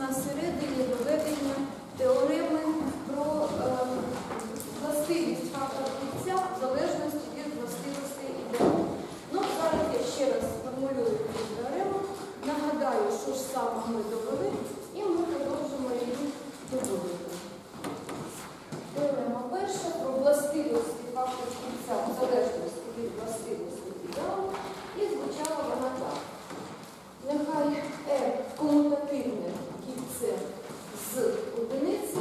на середині доведення теореми про е, властивість фактора кільця в залежності від властивостей ідеалу. Ну, зараз я ще раз сформулюю цю теорему, нагадаю, що ж саме ми довели, і ми продовжимо її доводити. Теорема перша про властивості фактора кільця в залежності від властивостей ідеалу, і звучала вона так. Нехай R комутативне кільце з одиниці,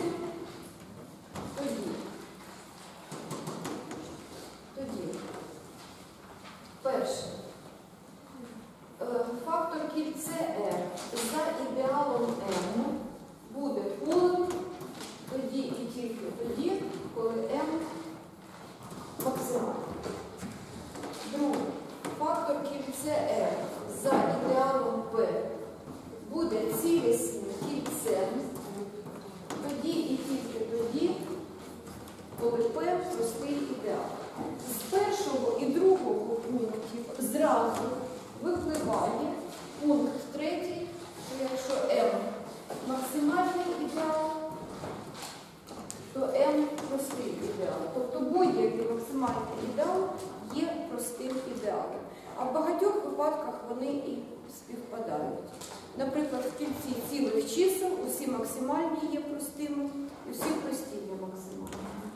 тоді, тоді, перше, е, фактор кільце R за ідеалом M буде полем тоді і тільки тоді, коли M максимальний. Друге, фактор кільце R за ідеалом P буде цілісним кільцем тоді і тільки тоді, коли P простий ідеал. З першого і другого пунктів зразу випливає пункт третій, що якщо M максимальний ідеал, то M простий ідеал. Тобто будь-який максимальний ідеал є простим ідеалом. А в багатьох випадках вони і співпадають. Наприклад, в кінці цілих чисел усі максимальні є простими, і всі прості є максимальними.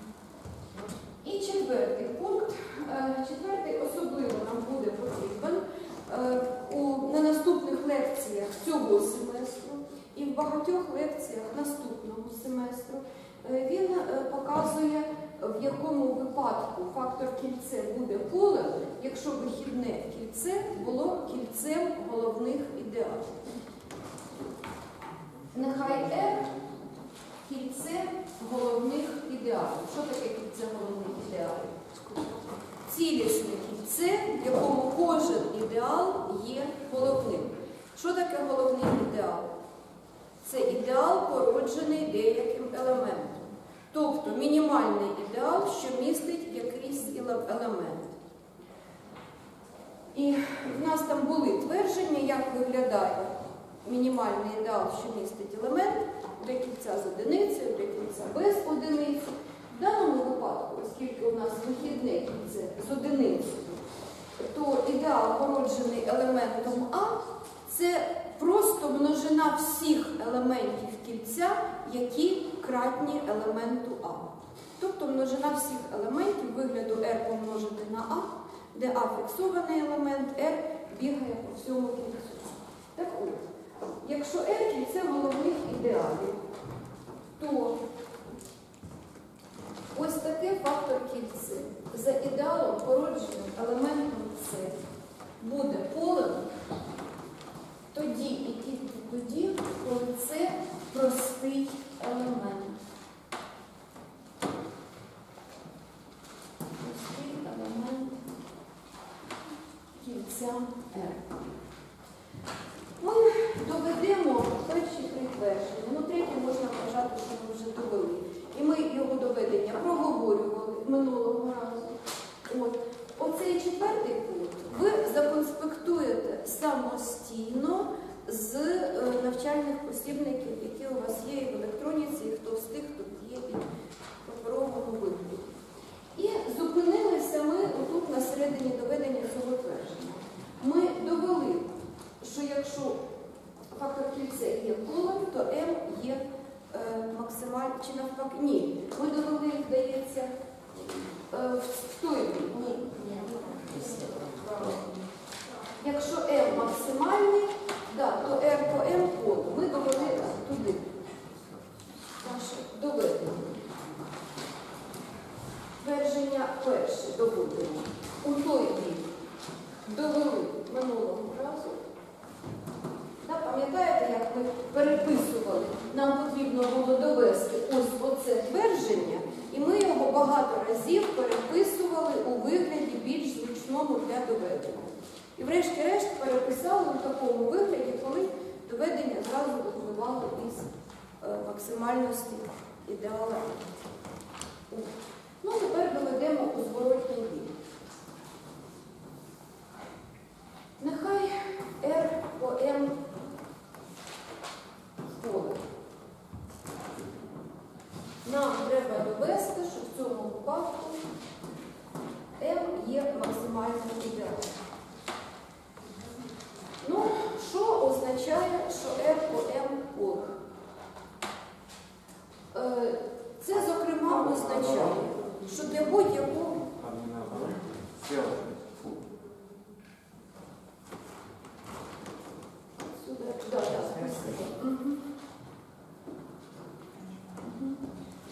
І четвертий пункт. Е, Четвертий особливо нам буде потрібен е, у, на наступних лекціях цього семестру і в багатьох лекціях наступного семестру. Е, Він е, показує, в якому випадку фактор кільце буде полем, якщо вихідне кільце було кільцем головних ідеалів. Нехай R кільце головних ідеалів. Що таке кільце головних ідеалів? Цілісне кільце, в якому кожен ідеал є головним. Що таке головний ідеал? Це ідеал, породжений деяким елементом. Тобто мінімальний ідеал, що містить якийсь елемент. І в нас там були твердження, як виглядає мінімальний ідеал, що містить елемент, для кільця з одиницею, для кільця без одиниці. В даному випадку, оскільки у нас вихідне кільце з одиницею, то ідеал, породжений елементом А, це просто множина всіх елементів кільця, які кратні елементу А. Тобто множина всіх елементів вигляду R помножити на А, де А фіксований елемент, R бігає по всьому кільцю. Так от, якщо R кільце головних ідеалів, то ось такий фактор кільце за ідеалом породженим елементом С буде полем тоді і тільки тоді, коли це простий елемент. Простий елемент кільця R. Ми доведемо перші три твердження. Ну, третє можна вважати, що ми вже довели. І ми його доведення проговорювали минулого разу. От. Оцей четвертий пункт ви законспектуєте самостійно з е, навчальних які у вас є і в електроніці, і хто встиг, тут є і в паперовому вигляді. І зупинилися ми отут на середині доведення цього твердження. Ми довели, що якщо фактор кільця є колом, то m є е, чи навпаки, ні. Ми довели, здається, е, в той. Ні. Якщо m максимальний, да, то r по m коло. Ми довели туди. Наше доведення. Твердження перше доводимо. У той бік довели минулого разу. Да, Пам'ятаєте, як ми переписували? Нам потрібно було довести ось оце твердження, і ми його багато разів переписували у вигляді більш зручному для доведення. І врешті-решт переписали у такому вигляді, коли доведення зразу випливало із е, максимальності ідеала. Ну, тепер доведемо у зворотній бік. Нехай R по M поле. Нам треба довести, що в цьому випадку M є максимальним ідеалом. означає, що М ОМ Олг. Е, це, зокрема, означає, що для будь-якого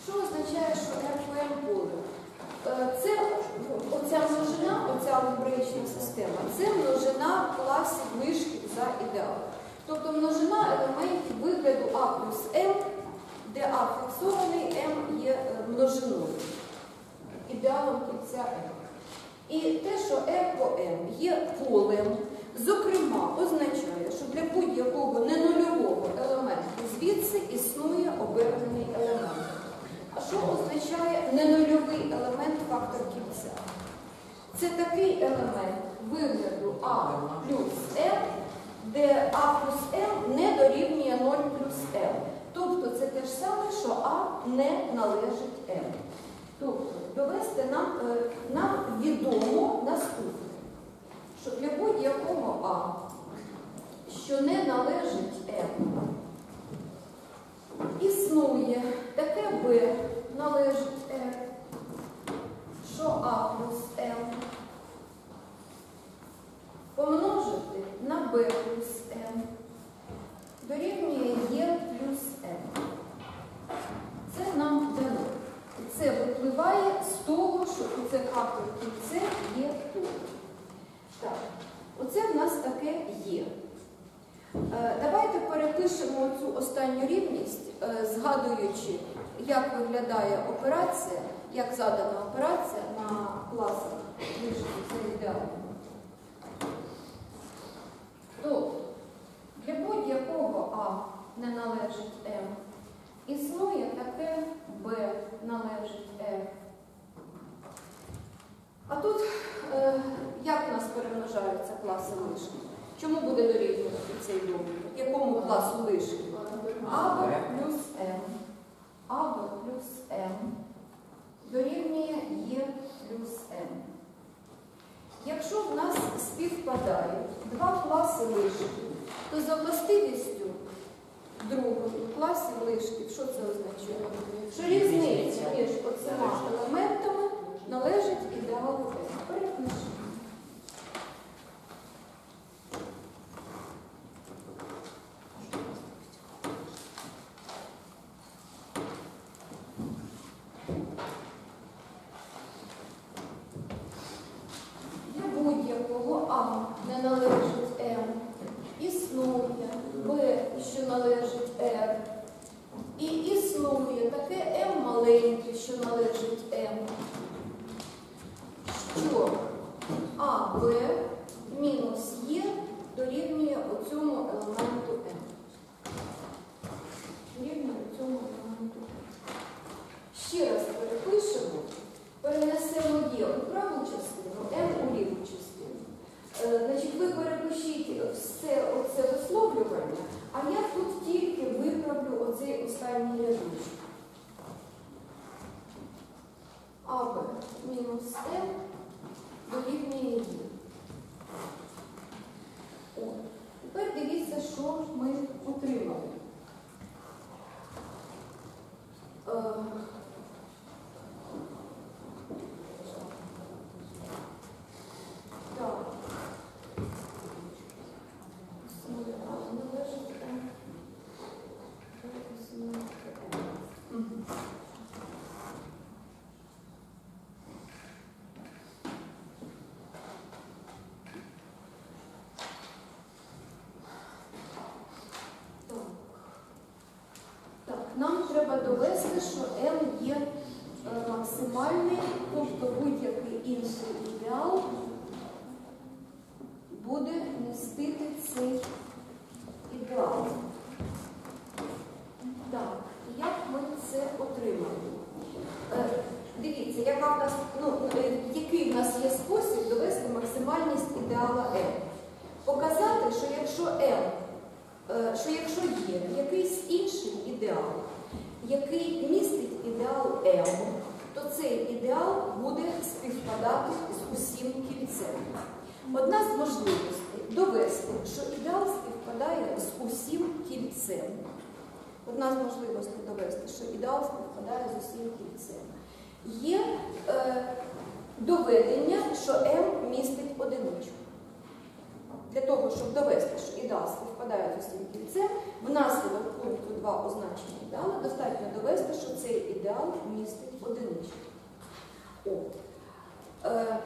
Що означає, що РПМ поле? Це ну, оця множина, оця алгебраїчна система, це множина класів вишків за ідеалом. Тобто множина елементів вигляду А плюс М, де А фіксований, М є е, множиною, ідеалом кільця М. І те, що М по М є полем, зокрема, означає, що для будь-якого ненульового елементу звідси існує обернений елемент. А що означає ненульовий елемент фактор кільця? Це такий елемент вигляду А плюс М, де А плюс М не дорівнює 0 плюс М. Тобто це те ж саме, що А не належить М. Тобто довести нам, е, нам відомо наступне, що для будь-якого А, що не належить М, існує таке Б належить М, що А плюс М помножити на b плюс m дорівнює e плюс m. Це нам дано. І це випливає з того, що це фактор кільце є тут. Так, оце в нас таке є. Е, Давайте перепишемо цю останню рівність, е, згадуючи, як виглядає операція, як задана операція на класах вишки, це ідеально. Тобто для будь-якого А не належить М, існує таке Б належить М. А тут е, як у нас перемножаються класи лишні? Чому буде дорівнювати цей добуток? Якому класу лишні? АБ плюс М. АБ плюс М дорівнює Е плюс М. Якщо в нас співпадають два класи лишків, то за властивістю другого класі лишків, що це означає? Що різниця між оцима елементами належить ідеалу Перепишемо. Для будь-якого А не належить М, існує Б, що належить Р, і існує таке М маленьке, що належить М, що АБ мінус Є дорівнює оцьому елементу М. Дорівнює цьому елементу М. Ще раз перепишемо, перенесемо Є у праву частину, М у ліву частину. Е, Значить, ви перепишіть все оце висловлювання, а я тут тільки виправлю оцей останній рядочок. АБ мінус М дорівнює Є. О, Тепер дивіться, що ми отримали. Е, Так. Існує А, належить М. Існує М. Мгм. Так. Так, нам треба довести, що М є е, максимальний, тобто будь-який інший ідеал буде містити цей ідеал. Так, як ми це отримаємо? Е, Дивіться, яка в нас, ну, е, який в нас є спосіб довести максимальність ідеала М? Показати, що якщо М, е, що якщо є якийсь інший ідеал, який містить ідеал М, то цей ідеал буде співпадати з усім кільцем. Одна з можливостей довести, що ідеал співпадає з усім кільцем. Одна з можливостей довести, що ідеал співпадає з усім кільцем. Є е, доведення, що М містить одиничку. Для того, щоб довести, що ідеал співпадає з усім кільцем, внаслідок пункту 2 означення ідеала достатньо довести, що цей ідеал містить одиничку. О. Е,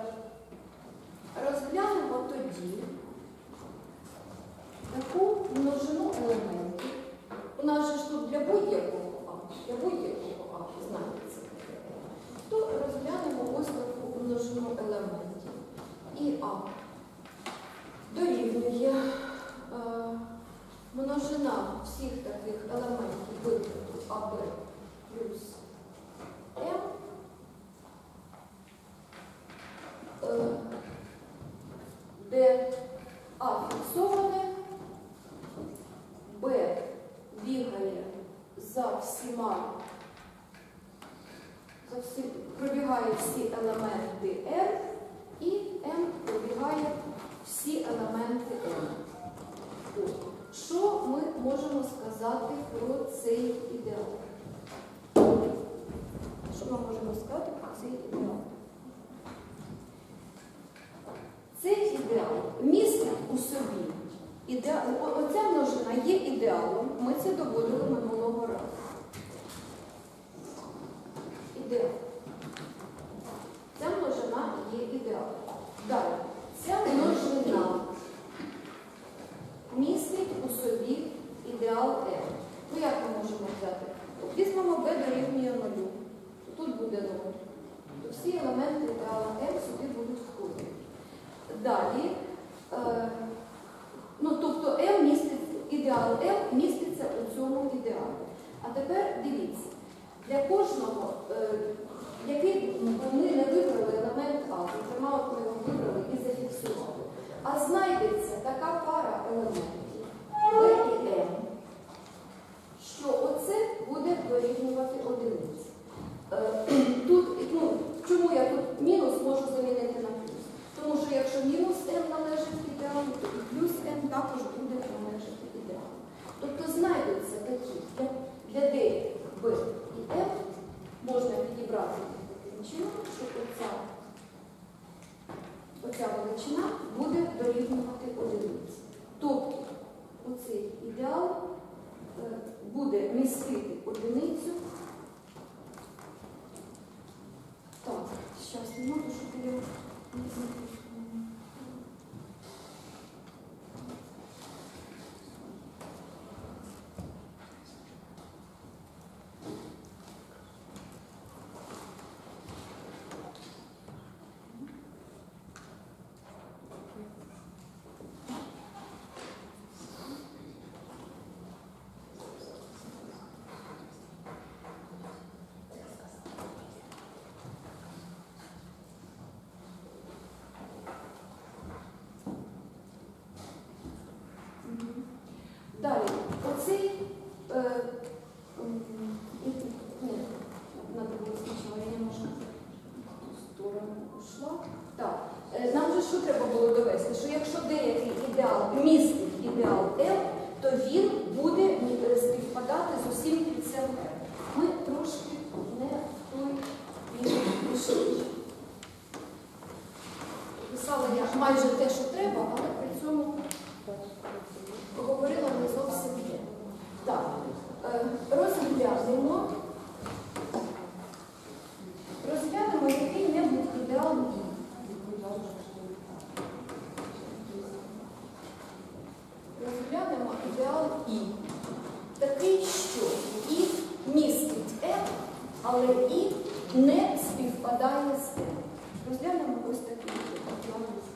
розглянемо тоді таку множину елементів. У нас же ж тут для будь-якого, для будь-якого. казати про цей ідеал? Що ми можемо сказати про цей ідеал? Цей ідеал містить у собі. Оця ножина є ідеалом, ми це доводили.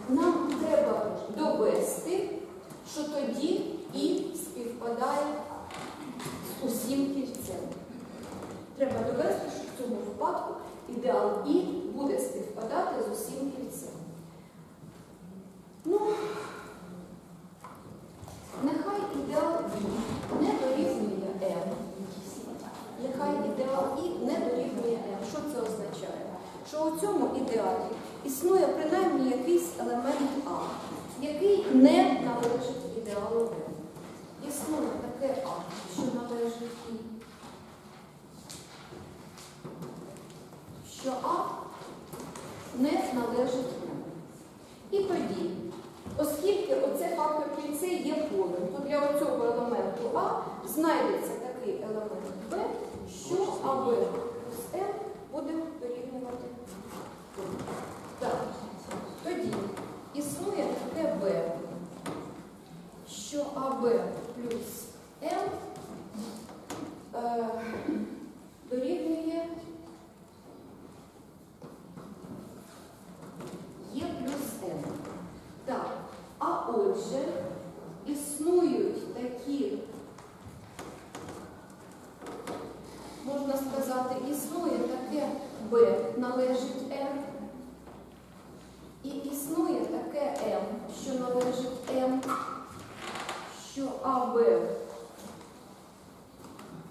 нам треба довести, що тоді і співпадає з усім кільцем. Треба довести, що в цьому випадку ідеал І буде співпадати з усім кільцем. що А не належить нам. І тоді, оскільки оце фактор кільце є полем, то для цього елементу А знайдеться такий елемент Б, що АБ. Отже, існують такі, можна сказати, існує таке Б належить М, і існує таке М, що належить М, що АБ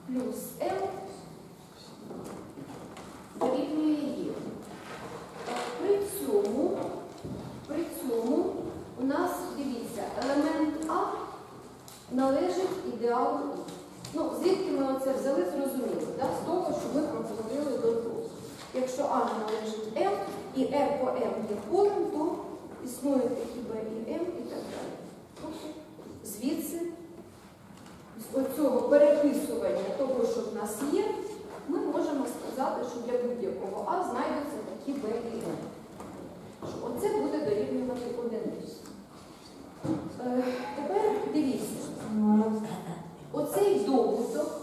плюс М дорівнює Є. При цьому, при цьому у нас, дивіться, елемент А належить ідеалу І. Ну, звідки ми оце взяли, зрозуміло, да? з того, що ми проговорили до того. Якщо А не належить М і R М є полем, то існують такі Б і М і так далі. Тобто звідси, з оцього переписування того, що в нас є, ми можемо сказати, що для будь-якого А знайдуться такі Б і М. Оце буде дорівнювати одиниці. Е, Тепер дивіться. Оцей добуток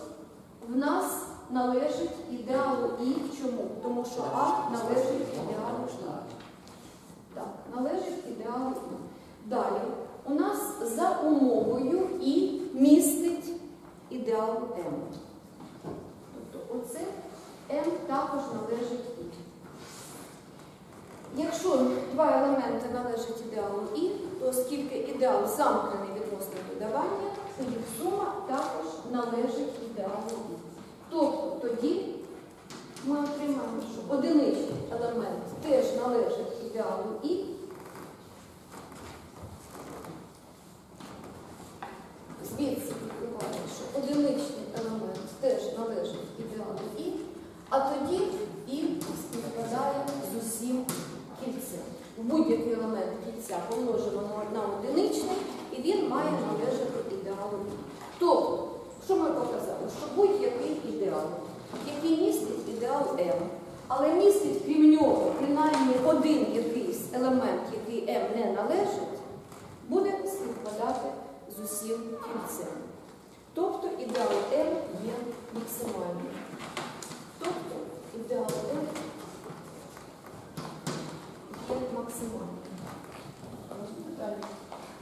в нас належить ідеалу І. Чому? Тому що А належить ідеалу І. Так, належить ідеалу І. Далі, у нас за умовою І містить ідеал М. Тобто оце М також належить І. Якщо два елементи належать ідеалу І, то оскільки ідеал замкнений відносно додавання, то їх сума також належить ідеалу І. Тобто тоді ми отримаємо, що одиничний елемент теж належить ідеалу І. Звідси відбувається, що одиничний елемент теж належить ідеалу І, а тоді І співпадає з усім кільцем. Будь-який елемент кільця помножимо на- одиничний, і він має належати ідеалу. І. Тобто, що ми показали? Що будь-який ідеал, який містить ідеал М, але містить крім нього принаймні один якийсь елемент, який М не належить, буде співпадати з усім кільцем. Тобто ідеал М є максимальним. Тобто ідеал М є максимальним.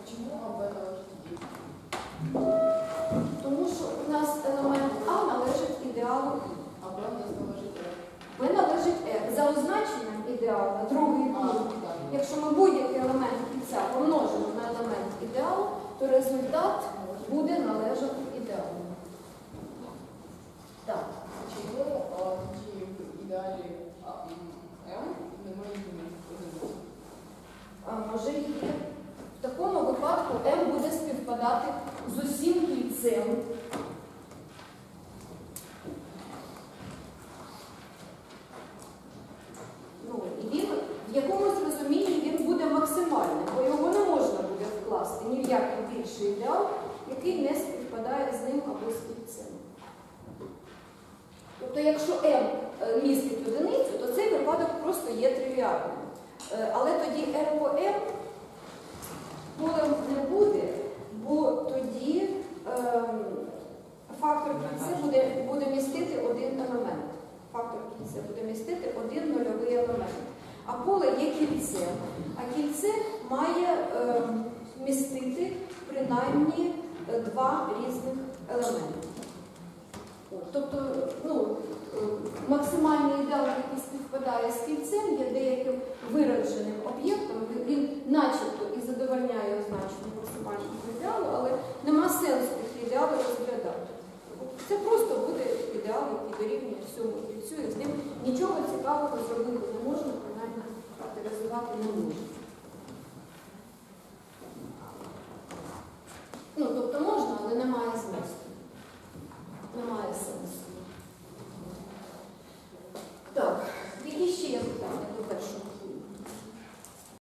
Чому АБ належить І? Тому що у нас елемент А належить ідеалу АБ у належить належить Е. За означенням ідеалу, другий А, пункт. Якщо ми будь-який елемент кільця помножимо на елемент ідеалу, то результат буде належати ідеалу. Так. Чому а, тоді в ідеалі а, М немає одиниці? А може і є. В такому випадку М буде співпадати з усім кільцем. Ну, і він в якомусь розумінні він буде максимальним, бо його не можна буде ні більший ідеал, який не співпадає з ним або з кільцем. Тобто, якщо М е, містить одиницю, то цей випадок просто є тривіальним. Е, Але тоді R по M полем не буде, бо тоді ем, фактор кільця буде, буде містити один елемент. Фактор кільця буде містити один нульовий елемент. А поле є кільцем. А кільце має ем, містити принаймні е, два різних елементи. Тобто, ну, е, максимальний ідеал, який співпадає з кільцем, є деяким вирадженим об'єктом, він начебто і задовольняє означення максимального ідеалу, але нема сенсу їх ідеали розглядати. Це просто буде ідеал, який дорівнює всьому кільцю, і з ним нічого цікавого зробити не можна, принаймні характеризувати не можна. Ну, тобто можна, але немає змісту. Немає сенсу. Так, які ще є питання до першого?